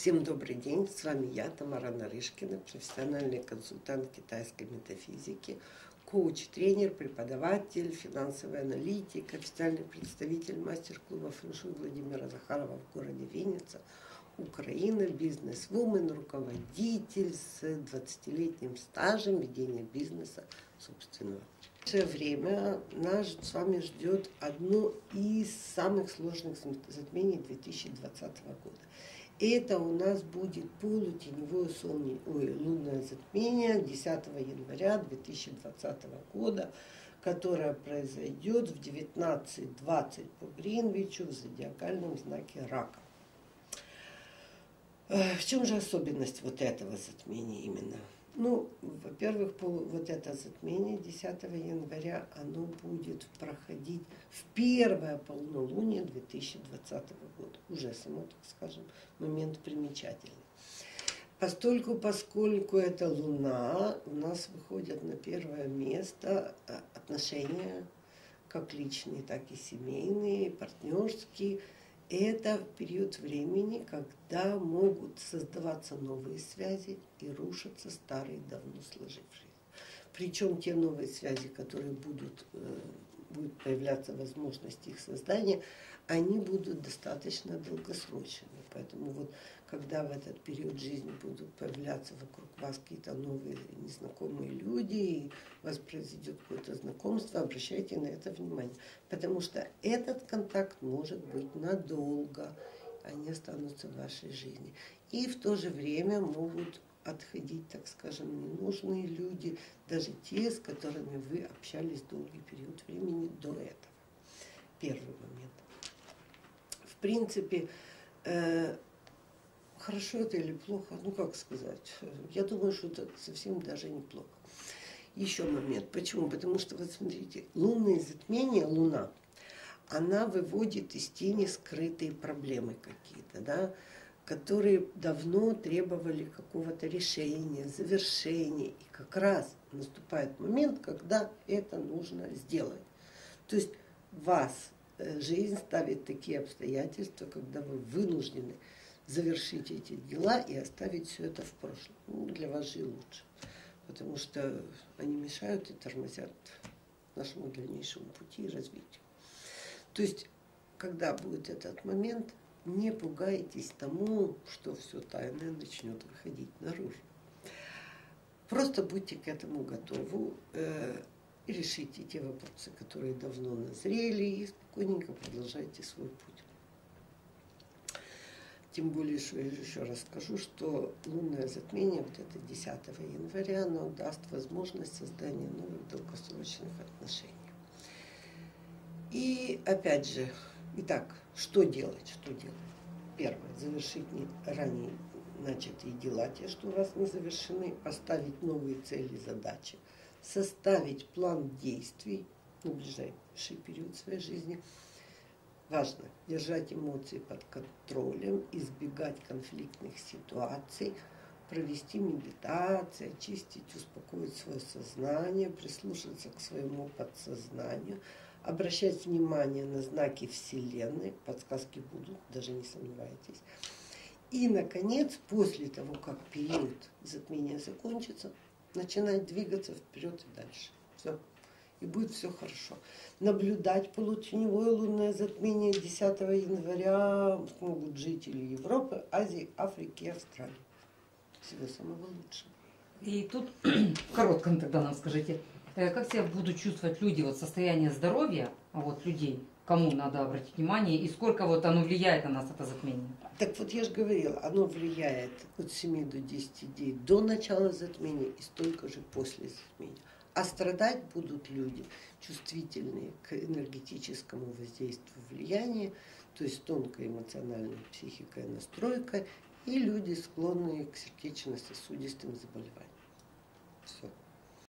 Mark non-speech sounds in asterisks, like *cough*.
Всем добрый день, с вами я, Тамара Нарышкина, профессиональный консультант китайской метафизики, коуч, тренер, преподаватель, финансовый аналитик, официальный представитель мастер-клуба фэншуй Владимира Захарова в городе Винница, Украина, бизнес-вумен, руководитель с 20-летним стажем ведения бизнеса собственного. В это время нас с вами ждет одно из самых сложных затмений 2020 года. Это у нас будет полутеневое солнечное, ой, лунное затмение 10 января 2020 года, которое произойдет в 19.20 по Гринвичу в зодиакальном знаке Рака. Э, в чем же особенность вот этого затмения именно? Ну, во-первых, вот это затмение 10 января, оно будет проходить в первое полнолуние 2020 года. Уже само, так скажем, момент примечательный. Постольку, поскольку это Луна, у нас выходят на первое место а, отношения, как личные, так и семейные, партнерские – это период времени, когда могут создаваться новые связи и рушатся старые, давно сложившиеся. Причем те новые связи, которые будут, э, будет появляться возможность их создания, они будут достаточно долгосрочными. Поэтому вот когда в этот период жизни будут появляться вокруг вас какие-то новые незнакомые люди, и у вас произойдет какое-то знакомство, обращайте на это внимание. Потому что этот контакт может быть надолго, они останутся в вашей жизни. И в то же время могут отходить, так скажем, ненужные люди, даже те, с которыми вы общались долгий период времени до этого. Первый момент. В принципе, э, хорошо это или плохо, ну как сказать, я думаю, что это совсем даже неплохо. Еще момент. Почему? Потому что, вот смотрите, лунные затмения, Луна, она выводит из тени скрытые проблемы какие-то, да, которые давно требовали какого-то решения, завершения. И как раз наступает момент, когда это нужно сделать. То есть вас э, жизнь ставит такие обстоятельства, когда вы вынуждены завершить эти дела и оставить все это в прошлом. Ну, для вас же лучше. Потому что они мешают и тормозят нашему дальнейшему пути и развитию. То есть, когда будет этот момент, не пугайтесь тому, что все тайное начнет выходить наружу. Просто будьте к этому готовы э, решите те вопросы, которые давно назрели, и спокойненько продолжайте свой путь. Тем более, что я еще раз скажу, что лунное затмение, вот это 10 января, оно даст возможность создания новых долгосрочных отношений. Опять же, итак, что делать, что делать? Первое, завершить ранее начатые дела, те, что у вас не завершены, поставить новые цели, задачи, составить план действий на ближайший период своей жизни – Важно держать эмоции под контролем, избегать конфликтных ситуаций, провести медитацию, очистить, успокоить свое сознание, прислушаться к своему подсознанию, обращать внимание на знаки Вселенной, подсказки будут, даже не сомневайтесь. И, наконец, после того, как период затмения закончится, начинать двигаться вперед и дальше. Все и будет все хорошо. Наблюдать полутеневое лунное затмение 10 января смогут жители Европы, Азии, Африки и Австралии. Всего самого лучшего. И тут *clears throat* в коротком тогда нам скажите, как себя будут чувствовать люди, вот состояние здоровья вот людей, кому надо обратить внимание, и сколько вот оно влияет на нас, это затмение? Так вот я же говорила, оно влияет от 7 до 10 дней до начала затмения и столько же после затмения. А страдать будут люди, чувствительные к энергетическому воздействию влияния, то есть тонкая эмоциональная психика и настройка, и люди, склонные к сердечно-сосудистым заболеваниям. Все.